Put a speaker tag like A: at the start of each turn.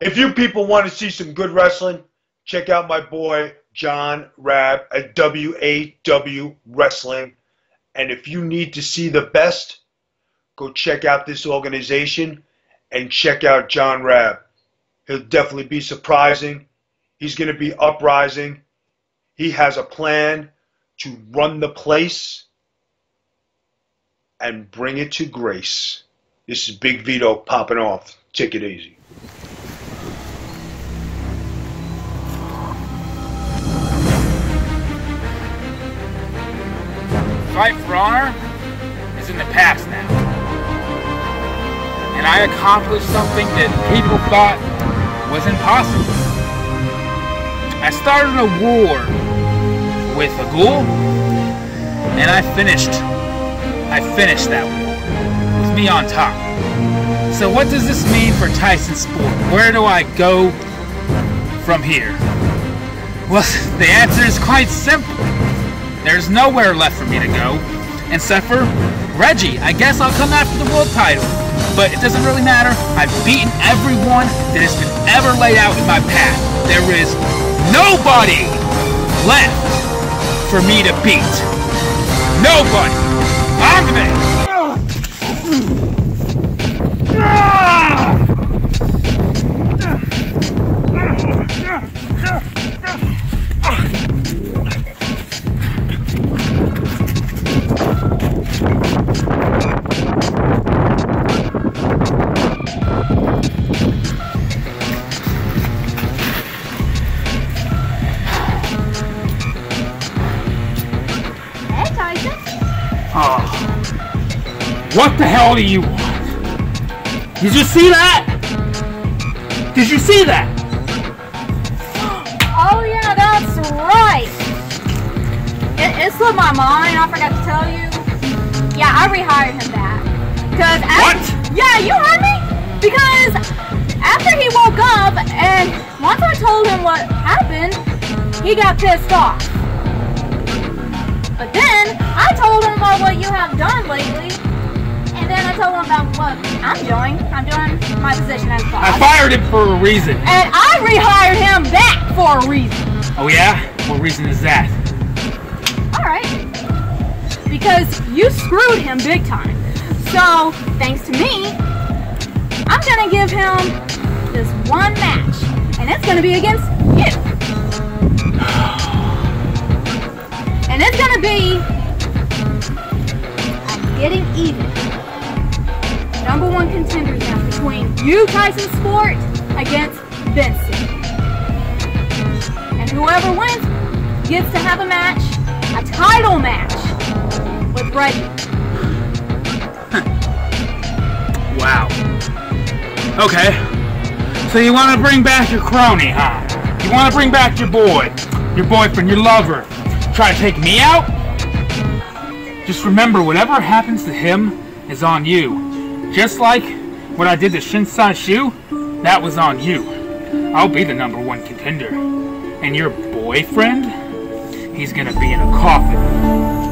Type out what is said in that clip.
A: If you people want to see some good wrestling, check out my boy John Rab at WAW Wrestling. And if you need to see the best, go check out this organization and check out John Rab. He'll definitely be surprising. He's going to be uprising. He has a plan to run the place and bring it to grace. This is Big Vito popping off. Take it easy.
B: Fight for honor is in the past now. And I accomplished something that people thought was impossible. I started a war with a ghoul, and I finished. I finished that war with me on top. So what does this mean for Tyson Sport? Where do I go from here? Well, the answer is quite simple. There's nowhere left for me to go. And except for Reggie, I guess I'll come after the world title. But it doesn't really matter. I've beaten everyone that has been ever laid out in my path. There is nobody left for me to beat. Nobody. I'm Oh. What the hell do you want? Did you see that? Did you see that?
C: Oh, yeah, that's right. It, it slipped my mind. I forgot to tell you. Yeah, I rehired him back. Cause
B: What?
C: Yeah, you heard me. Because after he woke up and once I told him what happened, he got pissed off. But then I told him about what you have done lately. And then I told him about what I'm doing. I'm doing my position as boss.
B: I fired him for a reason.
C: And I rehired him back for a reason.
B: Oh yeah? What reason is that?
C: Alright. Because you screwed him big time. So, thanks to me, I'm gonna give him this one match. And it's gonna be against you, Tyson Sport, against Vincent. And whoever wins gets to have a match, a title match, with Reggie.
B: Wow. Okay. So you want to bring back your crony, huh? You want to bring back your boy, your boyfriend, your lover. Try to take me out? Just remember, whatever happens to him is on you. Just like what I did to Shinsai Shu, that was on you. I'll be the number one contender. And your boyfriend? He's gonna be in a coffin